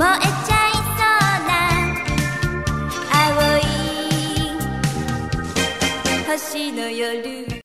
あおいほしのよる星の夜